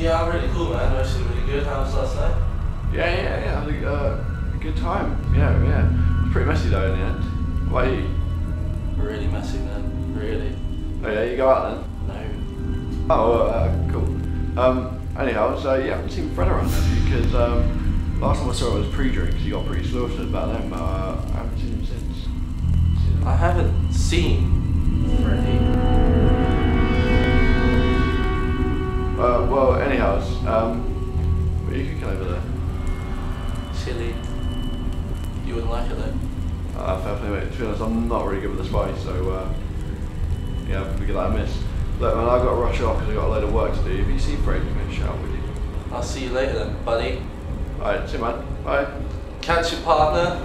Yeah, really cool, man. We're actually really good. How was last night? Yeah, yeah, yeah. I think uh, a good time. Yeah, yeah. It's pretty messy though in the end. What you? Really messy, man. Really. Oh yeah, you go out then? No. Oh, uh, uh cool. Um, anyhow, so yeah, I haven't seen Fred around have Because um, last time I saw it was pre-drinks. He you got pretty slaughtered about them. Uh, I haven't seen him since. I haven't seen Fred. Well, anyhow, um, what are you cooking over there? Chili. You wouldn't like it though. Uh, fair play, mate. To be honest, I'm not really good with the spice, so uh, yeah, we get that a miss. Look, man, I've got to rush off because I've got a load of work to do. If you see Fred, give me a shout, would you? I'll see you later then, buddy. Alright, see you, man. Bye. Catch your partner.